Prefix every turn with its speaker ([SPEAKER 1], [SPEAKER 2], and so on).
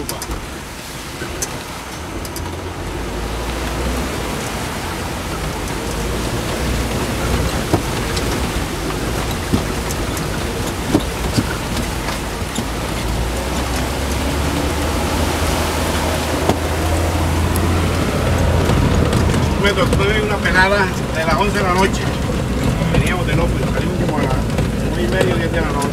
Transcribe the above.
[SPEAKER 1] curva. Me tocó una penada de las 11 de la noche. Veníamos de López, salimos como a las 1 y media, 10 de la noche.